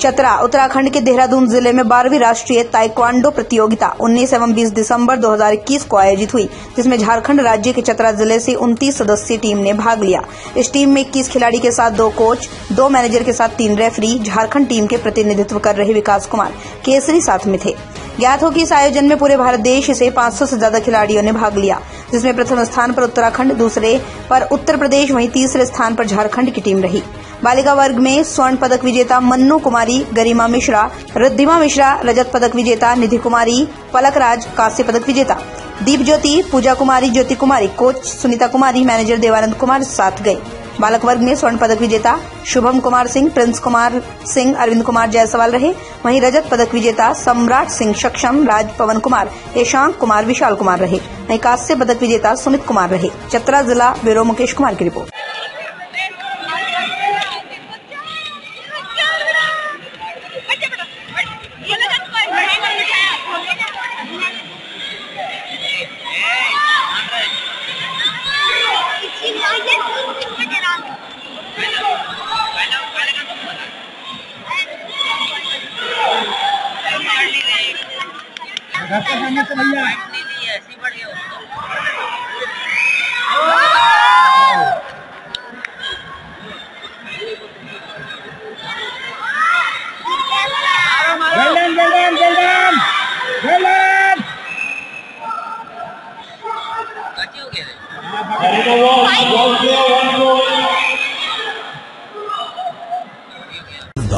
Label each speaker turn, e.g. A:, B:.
A: चतरा, उत्तराखंड के देहरादून ज़िले में बारहवीं राष्ट्रीय ताइक्वांडो प्रतियोगिता 19 एवं 20 दिसंबर 2021 को आयोजित हुई, जिसमें झारखंड राज्य के चतरा ज़िले से 29 सदस्यीय टीम ने भाग लिया। इस टीम में 21 खिलाड़ी के साथ दो कोच, दो मैनेजर के साथ तीन रेफरी, झारखंड टीम के प्रतिनिधित्व कर रहे विकास कुमार केसरी साथ में थे। ज्ञात हो कि इस आयोजन में पूरे भारत देश से 500 से ज़्यादा खिलाड़ियों ने भाग लिया, जिसमें प्रथम स्थान पर उत्तराखंड, दूसरे पर उत्तर प्रदेश, वहीं तीसरे स्थान पर झारखंड की टीम रही। बालिका वर्ग में स्वर्ण पदक विजेता मन्नू कुमारी, गरिमा मिश्रा, रिद्धिमा मिश्रा, रजत पदक विजेता निधि कुमारी पलक राज कांस्य पदक विजेता। दीप ज्योति पूजा कुमारी, ज्योति कुमारी, कोच सुनीता कुमारी, मैनेजर देवानंद कुमार साथ गए। बालक वर्ग में स्वर्ण पदक विजेता शुभम कुमार सिंह, प्रिंस कुमार सिंह, अरविंद कुमार जायसवाल रहे। वहीं रजत पदक विजेता सम्राट सिंह सक्षम, राज पवन कुमार, यशांक कुमार, विशाल कुमार रहे। वहीं कांस्य पदक विजेता सुमित कुमार रहे। चतरा जिला ब्यूरो मुकेश कुमार की रिपोर्ट।
B: रास्ता सामने से भैया Well done, well done, well done. Well done.